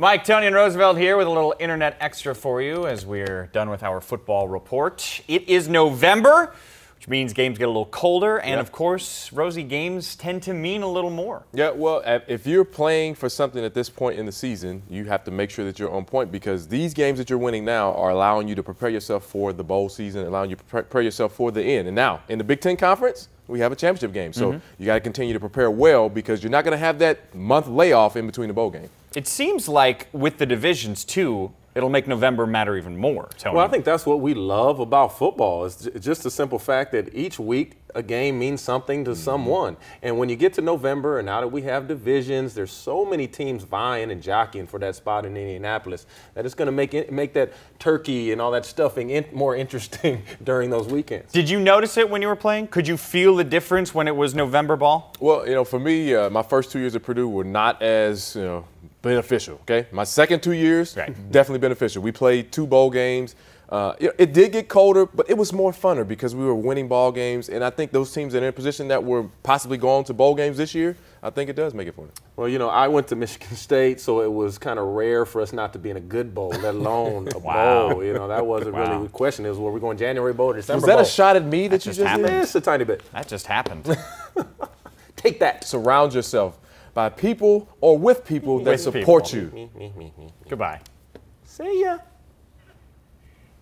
Mike, Tony, and Rosevelt here with a little internet extra for you as we're done with our football report. It is November, which means games get a little colder, and Yep. of course, rosy games tend to mean a little more. Yeah, well, if you're playing for something at this point in the season, you have to make sure that you're on point because these games that you're winning now are allowing you to prepare yourself for the bowl season, allowing you to prepare yourself for the end. And now, in the Big Ten Conference, we have a championship game. So mm-hmm. you got to continue to prepare well because you're not going to have that month layoff in between the bowl game. It seems like with the divisions, too, it'll make November matter even more, Tony. Well, I think that's what we love about football. It's just the simple fact that each week a game means something to someone. And when you get to November, and now that we have divisions, there's so many teams vying and jockeying for that spot in Indianapolis that it's going to make it, make that turkey and all that stuffing in, more interesting during those weekends. Did you notice it when you were playing? Could you feel the difference when it was November ball? Well, you know, for me, uh, my first two years at Purdue were not as you know beneficial. Okay, my second two years Right. definitely beneficial. We played two bowl games. Uh, it, it did get colder, but it was more funner because we were winning ball games, and I think those teams that are in a position that were possibly going to bowl games this year, I think it does make it funner. Well, you know, I went to Michigan State, so it was kind of rare for us not to be in a good bowl, let alone a Wow. bowl. You know, that wasn't Wow. really the question. Is were we going January bowl or December Was that bowl? a shot at me that, you just just happened. did? A tiny bit. That just happened. Take that. Surround yourself by people or with people that With support people. you. Me, me, me, me. Goodbye. See ya.